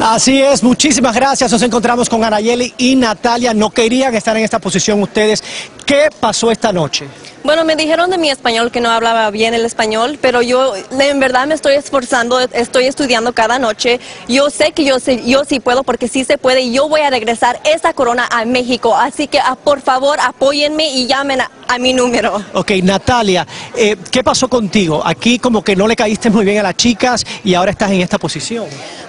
Así es, muchísimas gracias. Nos encontramos con Anayeli y Natalia. No querían estar en esta posición ustedes. ¿Qué pasó esta noche? Bueno, me dijeron de mi español que no hablaba bien el español, pero yo en verdad me estoy esforzando, estoy estudiando cada noche. Yo sé que yo, sé, yo sí puedo porque sí se puede y yo voy a regresar esta corona a México. Así que ah, por favor apóyenme y llamen a, a mi número. Ok, Natalia, eh, ¿qué pasó contigo? Aquí como que no le caíste muy bien a las chicas y ahora estás en esta posición.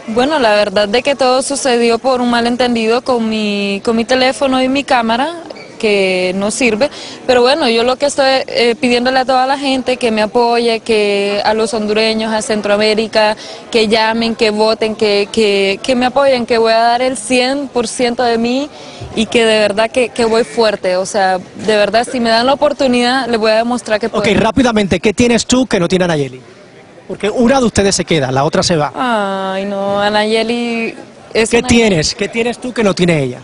Bueno, la verdad de que todo sucedió por un malentendido con mi, con mi teléfono y mi cámara que no sirve, pero bueno, yo lo que estoy eh, pidiéndole a toda la gente que me apoye, que a los hondureños, a Centroamérica, que llamen, que voten, que, que, que me apoyen, que voy a dar el 100% de mí y que de verdad que, que, voy fuerte, o sea, de verdad si me dan la oportunidad les voy a demostrar que puedo. Ok, rápidamente, ¿qué tienes tú que no tiene Anayeli? Porque una de ustedes se queda, la otra se va. Ay, no, Anayeli... Es ¿Qué tienes? ¿Qué tienes tú que no tiene ella?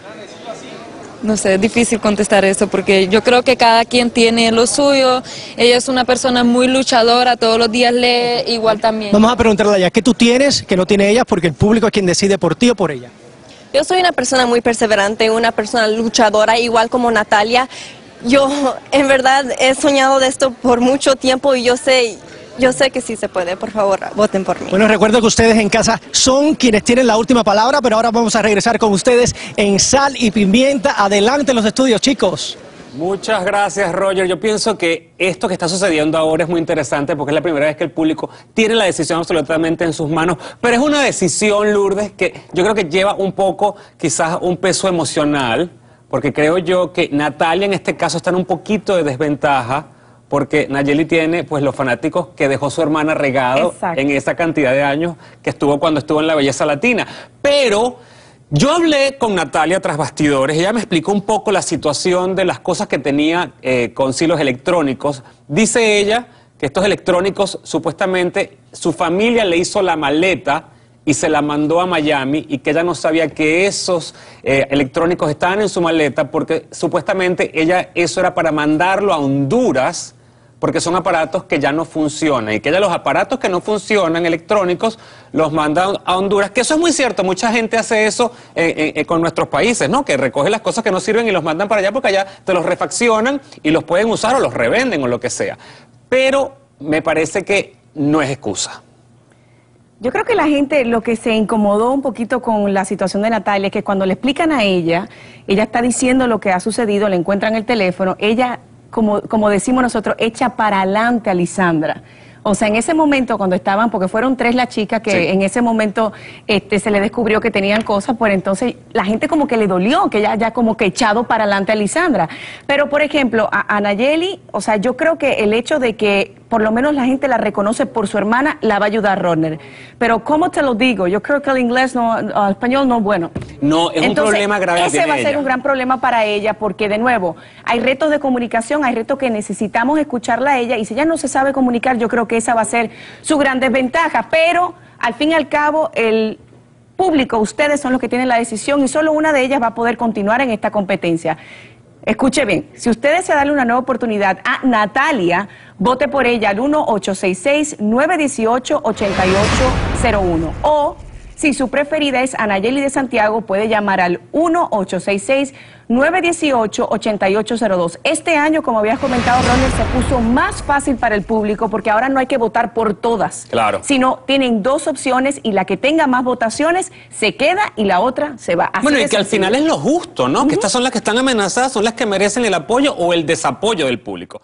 No sé, es difícil contestar eso porque yo creo que cada quien tiene lo suyo. Ella es una persona muy luchadora, todos los días lee, igual también. Vamos a preguntarle a ella, ¿qué tú tienes que no tiene ella? Porque el público es quien decide por ti o por ella. Yo soy una persona muy perseverante, una persona luchadora, igual como Natalia. Yo en verdad he soñado de esto por mucho tiempo y yo sé, yo sé que sí se puede, por favor, voten por mí. Bueno, recuerdo que ustedes en casa son quienes tienen la última palabra, pero ahora vamos a regresar con ustedes en Sal y Pimienta. Adelante en los estudios, chicos. Muchas gracias, Roger. Yo pienso que esto que está sucediendo ahora es muy interesante porque es la primera vez que el público tiene la decisión absolutamente en sus manos, pero es una decisión, Lourdes, que yo creo que lleva un poco, quizás un peso emocional, porque creo yo que Natalia en este caso está en un poquito de desventaja porque Nayeli tiene pues los fanáticos que dejó su hermana regado Exacto. en esa cantidad de años que estuvo cuando estuvo en la belleza latina. Pero yo hablé con Natalia tras bastidores, ella me explicó un poco la situación de las cosas que tenía eh, con silos electrónicos. Dice ella que estos electrónicos supuestamente su familia le hizo la maleta y se la mandó a Miami y que ella no sabía que esos eh, electrónicos estaban en su maleta porque supuestamente ella eso era para mandarlo a Honduras porque son aparatos que ya no funcionan y que ya los aparatos que no funcionan electrónicos los mandan a Honduras, que eso es muy cierto, mucha gente hace eso eh, eh, eh, con nuestros países, ¿no? Que recoge las cosas que no sirven y los mandan para allá porque allá te los refaccionan y los pueden usar o los revenden o lo que sea. Pero me parece que no es excusa. Yo creo que la gente lo que se incomodó un poquito con la situación de Natalia es que cuando le explican a ella, ella está diciendo lo que ha sucedido, le encuentran el teléfono, ella como, como decimos nosotros, echa para adelante a Lisandra. O sea, en ese momento cuando estaban, porque fueron tres las chicas que sí. en ese momento este, se le descubrió que tenían cosas, pues entonces la gente como que le dolió, que ya, ya como que echado para adelante a Lisandra. Pero, por ejemplo, a, a Nayeli, o sea, yo creo que el hecho de que por lo menos la gente la reconoce por su hermana, la va a ayudar Rodner. Pero, ¿cómo te lo digo? Yo creo que el inglés, no, el español no es bueno. No, es Entonces, un problema grave. Ese va a ser ella. un gran problema para ella, porque, de nuevo, hay retos de comunicación, hay retos que necesitamos escucharla a ella, y si ella no se sabe comunicar, yo creo que esa va a ser su gran desventaja. Pero, al fin y al cabo, el público, ustedes son los que tienen la decisión, y solo una de ellas va a poder continuar en esta competencia. Escuche bien, si usted desea darle una nueva oportunidad a Natalia, vote por ella al 1-866-918-8801. O, si su preferida es Anayeli de Santiago, puede llamar al 1-866-918-8802. Este año, como habías comentado, Ronald, se puso más fácil para el público porque ahora no hay que votar por todas. Claro. Sino tienen dos opciones y la que tenga más votaciones se queda y la otra se va. Así bueno, y que al final es lo justo, ¿no? Uh -huh. Que estas son las que están amenazadas, son las que merecen el apoyo o el desapoyo del público.